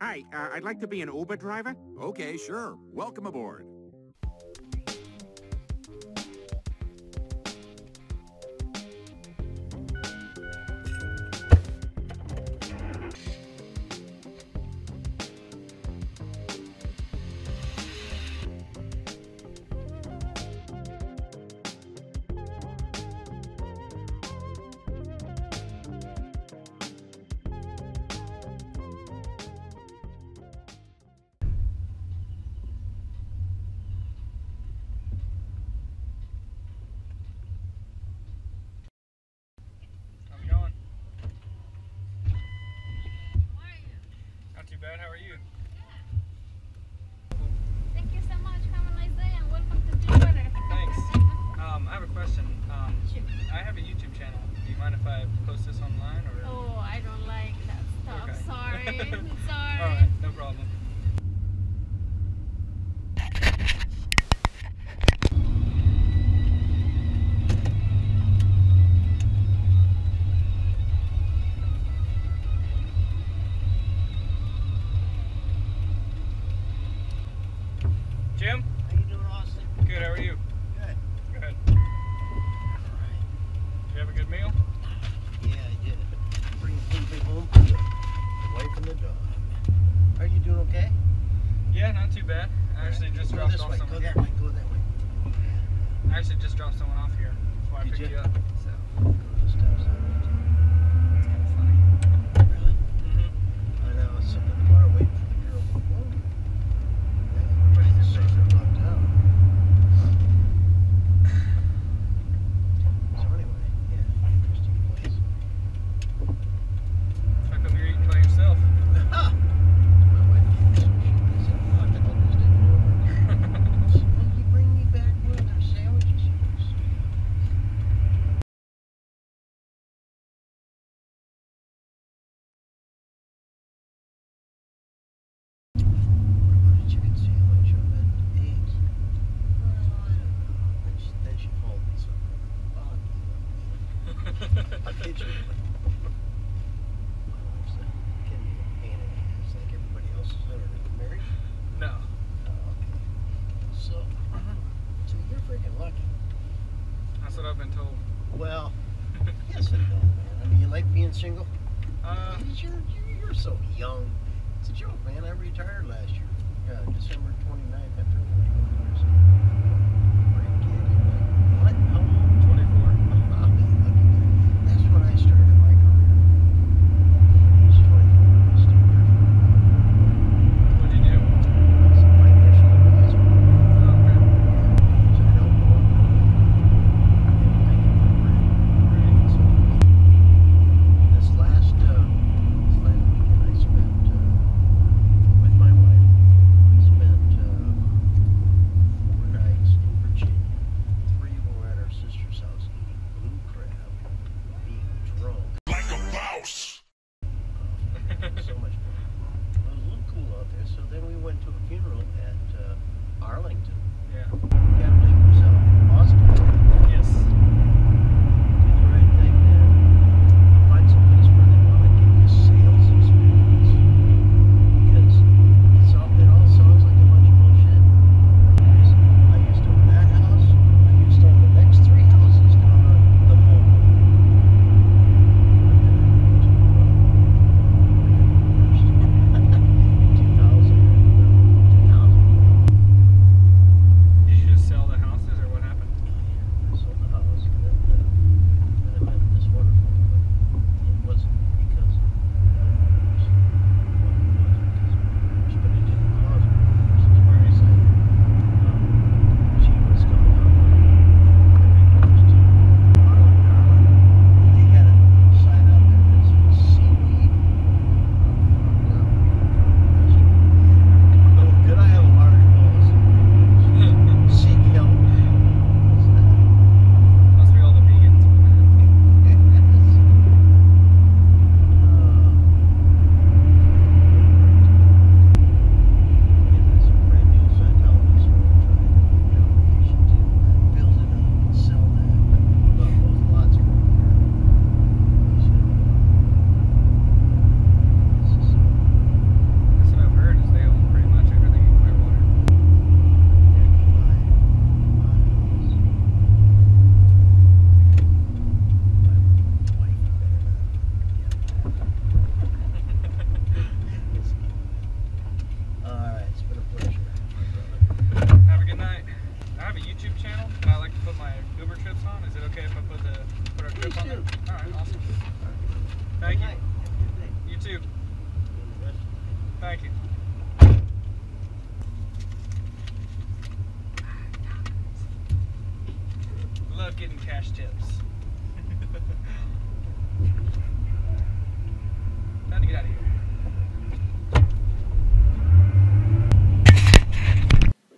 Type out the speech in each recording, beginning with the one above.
Hi, uh, I'd like to be an Uber driver. Okay, sure. Welcome aboard. ね。way. Go that way. Go that way. I actually just dropped someone off here before Did I picked you, you up. So. Well, yes and no, man. I mean, you like being single? Uh, you're, you're so young. It's a joke, man. I retired last year, uh, December 29th after 41 years. my Uber trips on? Is it okay if I put the put our trip on there? All right, awesome. Thank you. You too. Thank you. Love getting cash tips. Time to get out of here.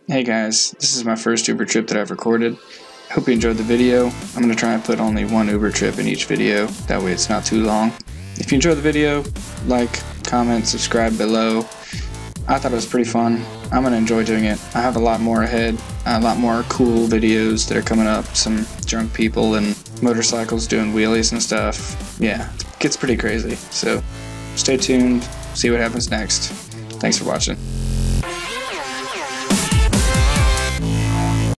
Hey guys, this is my first Uber trip that I've recorded. Hope you enjoyed the video. I'm going to try and put only one Uber trip in each video, that way it's not too long. If you enjoyed the video, like, comment, subscribe below. I thought it was pretty fun. I'm going to enjoy doing it. I have a lot more ahead, a lot more cool videos that are coming up, some drunk people and motorcycles doing wheelies and stuff. Yeah, it gets pretty crazy. So stay tuned, see what happens next. Thanks for watching.